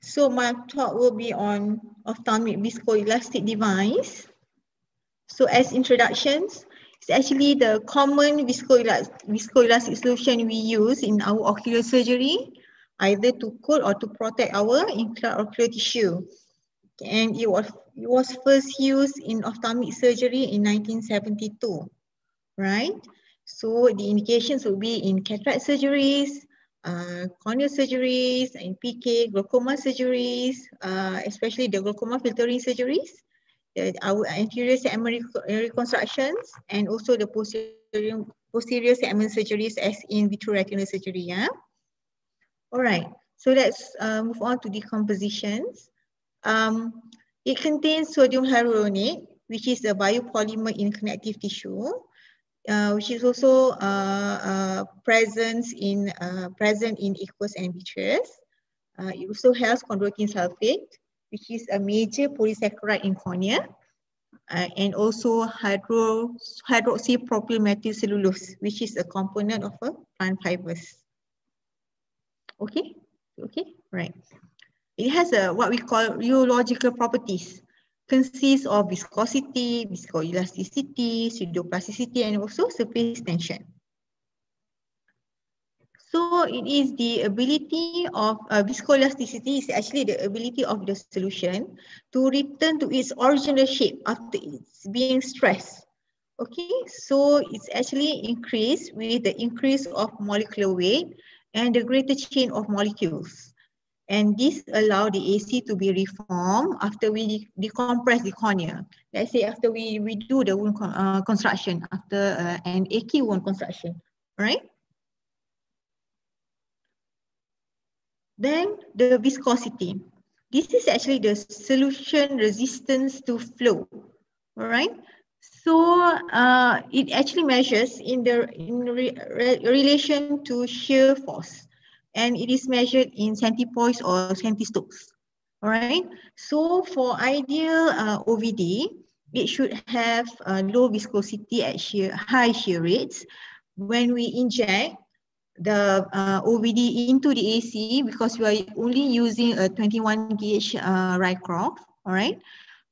So my talk will be on ophthalmic viscoelastic device. So as introductions, it's actually the common viscoelastic, viscoelastic solution we use in our ocular surgery, either to coat or to protect our intraocular tissue. And it was, it was first used in ophthalmic surgery in 1972, right? So the indications will be in cataract surgeries, uh, corneal surgeries, and PK, glaucoma surgeries, uh, especially the glaucoma filtering surgeries, the, our anterior segment reconstructions, and also the posterior, posterior segment surgeries as in vitreoretinal surgery. Yeah? All right, so let's uh, move on to decompositions. Um, it contains sodium hyaluronate, which is a biopolymer in connective tissue uh, which is also uh, uh, present in uh, present in aqueous and vitreous. Uh, it also has chondroitin sulfate, which is a major polysaccharide in cornea, uh, and also hydro hydroxypropyl methylcellulose, which is a component of a plant fibers. Okay, okay, right. It has a what we call rheological properties consists of viscosity, viscoelasticity, pseudoplasticity, and also surface tension. So it is the ability of uh, viscoelasticity is actually the ability of the solution to return to its original shape after it's being stressed. Okay, so it's actually increased with the increase of molecular weight and the greater chain of molecules. And this allow the AC to be reformed after we decompress the cornea. Let's say after we, we do the wound uh, construction, after uh, an achy wound construction, right? Then the viscosity. This is actually the solution resistance to flow, all right? So uh, it actually measures in the in re relation to shear force and it is measured in centipoise or centistokes. All right. So for ideal uh, OVD, it should have uh, low viscosity at shear, high shear rates. When we inject the uh, OVD into the AC, because we are only using a 21 gauge uh, Rycroft, all right.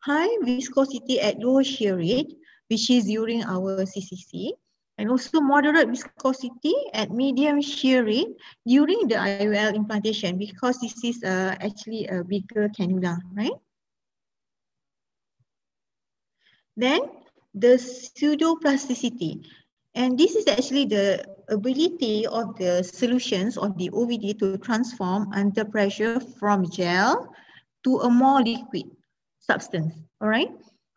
High viscosity at low shear rate, which is during our CCC and also moderate viscosity at medium shear rate during the IOL implantation because this is uh, actually a bigger cannula, right? Then the pseudoplasticity. And this is actually the ability of the solutions of the OVD to transform under pressure from gel to a more liquid substance, all right?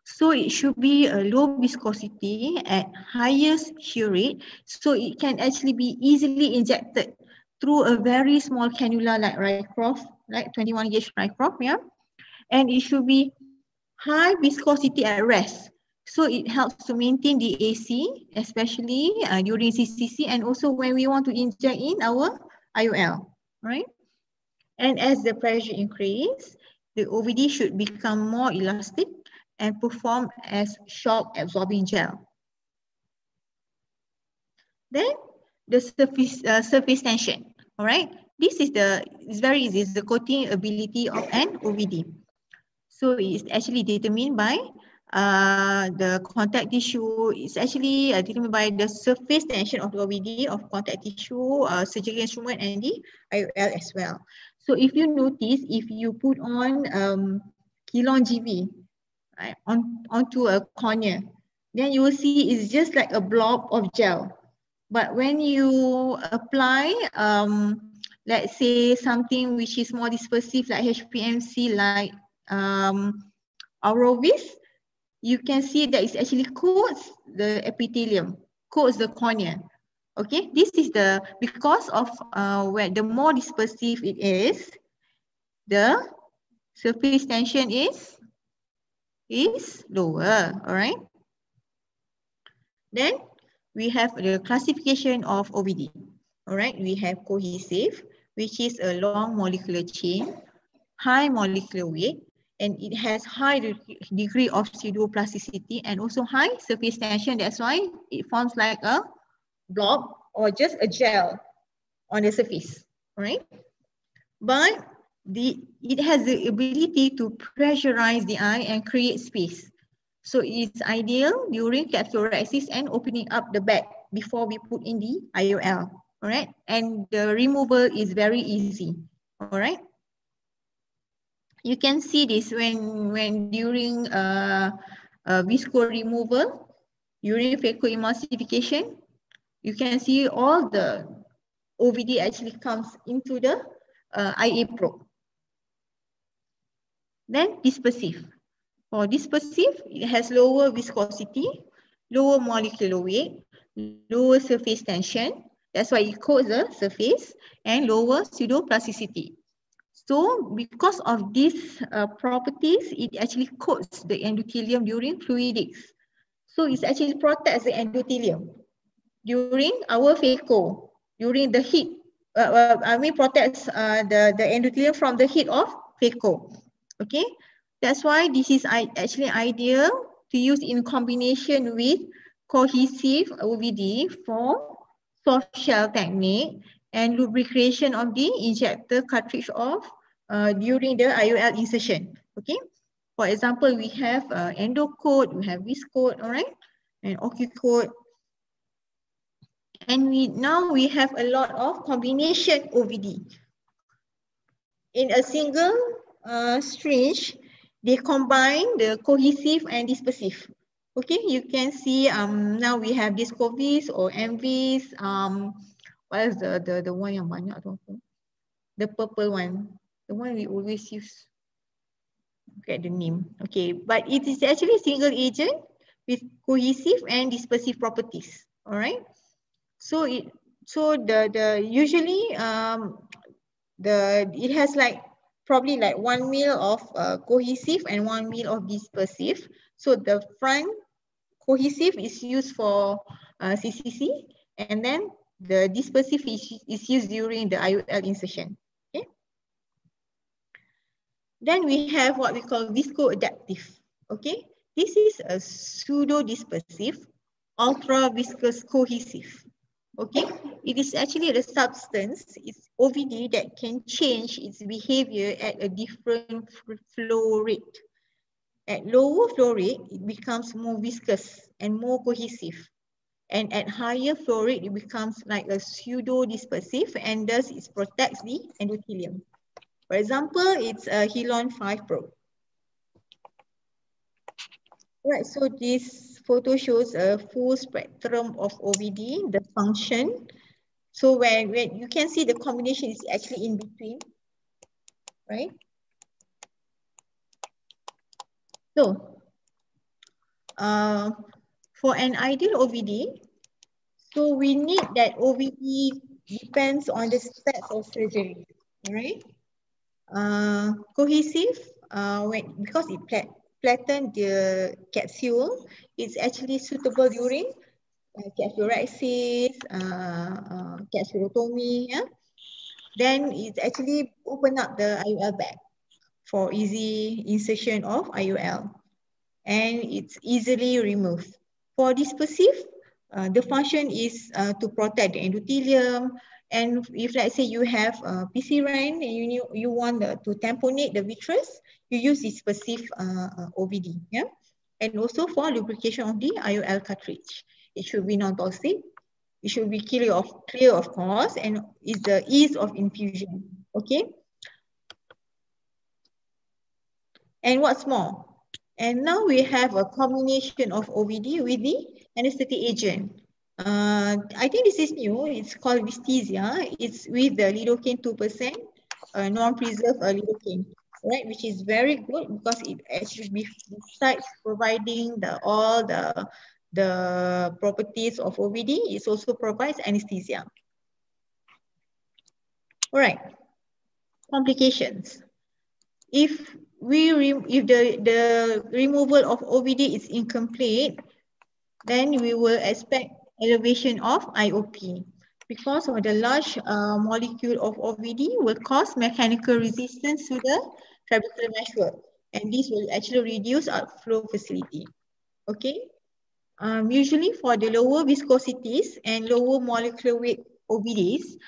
So it should be a low viscosity at highest shear rate. So it can actually be easily injected through a very small cannula like Rycroft, like 21 gauge Rycroft, yeah. And it should be high viscosity at rest. So it helps to maintain the AC, especially uh, during CCC and also when we want to inject in our IOL, right? And as the pressure increase, the OVD should become more elastic and perform as shock absorbing gel. Then the surface, uh, surface tension, all right? This is the, it's very easy, it's the coating ability of an OVD. So it's actually determined by uh, the contact tissue. It's actually uh, determined by the surface tension of the OVD of contact tissue, uh, surgical instrument, and the IOL as well. So if you notice, if you put on um, Kilon GV, right, on, onto a cornea, then you will see it's just like a blob of gel. But when you apply, um, let's say something which is more dispersive like HPMC, like um, Aurovisc, you can see that it actually coats the epithelium, coats the cornea. Okay, this is the, because of uh, where the more dispersive it is, the surface tension is is lower, all right? Then we have the classification of OVD. All right, we have cohesive, which is a long molecular chain, high molecular weight, and it has high degree of pseudoplasticity and also high surface tension. That's why it forms like a blob or just a gel on the surface, right? But the, it has the ability to pressurize the eye and create space. So it's ideal during capsulorrhexis and opening up the bag before we put in the IOL, all right? And the removal is very easy, all right? You can see this when, when during uh, uh, visco removal, during phacoemulsification, you can see all the OVD actually comes into the uh, IA probe. Then dispersive. For dispersive, it has lower viscosity, lower molecular weight, lower surface tension. That's why it coats the surface and lower pseudoplasticity. So because of these uh, properties, it actually coats the endothelium during fluidics. So it actually protects the endothelium during our phaco, during the heat. Uh, uh, I mean protects uh, the, the endothelium from the heat of phaco. Okay, that's why this is actually ideal to use in combination with cohesive OVD for soft shell technique and lubrication of the injector cartridge of uh, during the IOL insertion. Okay. For example, we have uh, endocoat, we have viscoat, all right, and ocucoat. And we now we have a lot of combination OVD. In a single uh, syringe, they combine the cohesive and dispersive. Okay, you can see um now we have DisCoVisc or MVs. Um, what is the the the one yang banyak tu? The purple one, the one we always use. Get the name. Okay, but it is actually single agent with cohesive and dispersive properties. All right. So it so the the usually um the it has like probably like one mil of uh, cohesive and one mil of dispersive. So the front cohesive is used for uh, CCC and then the dispersive is, is used during the IOL insertion. Okay. Then we have what we call viscoadaptive. Okay. This is a pseudo-dispersive, ultra-viscous cohesive. Okay, it is actually the substance, it's OVD that can change its behavior at a different flow rate. At lower flow rate, it becomes more viscous and more cohesive. And at higher flow rate, it becomes like a pseudo-dispersive and thus it protects the endothelium. For example, it's a Healon 5 probe. Right, so this photo shows a full spectrum of OVD, the function. So when, when you can see the combination is actually in between, right? So, uh, for an ideal OVD, so we need that OVD depends on the steps of surgery, right? Uh, cohesive, uh, when, because it flatten the capsule, it's actually suitable during uh, capsulorrhexis, uh, uh, capsulotomy, yeah? Then it's actually open up the IUL bag for easy insertion of IUL and it's easily removed. For dispersive, uh, the function is uh, to protect the endothelium and if let's say you have uh, PCRAN and you, you want the, to tamponade the vitreous, you use dispersive uh, uh OVD. Yeah? And also for lubrication of the IOL cartridge. It should be non-toxic. It should be clear of, clear of course and is the ease of infusion. Okay. And what's more, and now we have a combination of OVD with the anesthetic agent. Uh, I think this is new. It's called Visthesia. It's with the lidocaine 2%, uh, non-preserved uh, lidocaine, right? Which is very good because it actually, besides providing the all the the properties of OVD, it also provides anesthesia. All right, complications. If we if the, the removal of OVD is incomplete, then we will expect elevation of IOP because of the large uh, molecule of OVD will cause mechanical resistance to the trabecular meshwork. And this will actually reduce outflow facility. Okay. Um, usually for the lower viscosities and lower molecular weight OVDs,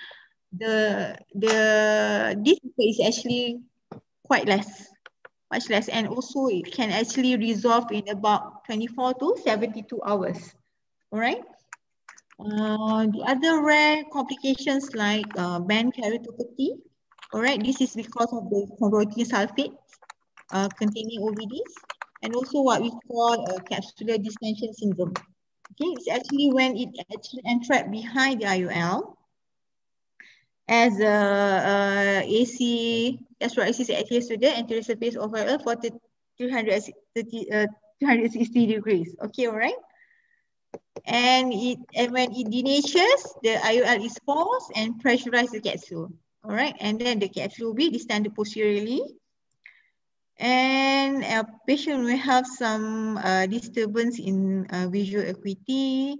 the, the, this is actually quite less, much less. And also it can actually resolve in about 24 to 72 hours. All right. Uh, the other rare complications like uh, band keratopathy, all right, this is because of the chondroitin sulfate uh, containing OVDs and also what we call a capsular distension syndrome. Okay, it's actually when it actually entrapped behind the IUL as a, a AC gastroacids at student anterior surface of IUL for 360, uh, 360 degrees. Okay, all right. And it and when it denatures, the IUL is forced and pressurized the capsule. All right, and then the capsule will be distended posteriorly. And a patient will have some uh, disturbance in uh, visual acuity,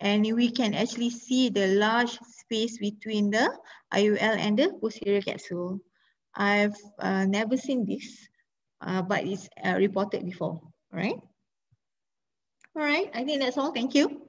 and we can actually see the large space between the IUL and the posterior capsule. I've uh, never seen this, uh, but it's uh, reported before, right? All right, I think that's all. Thank you.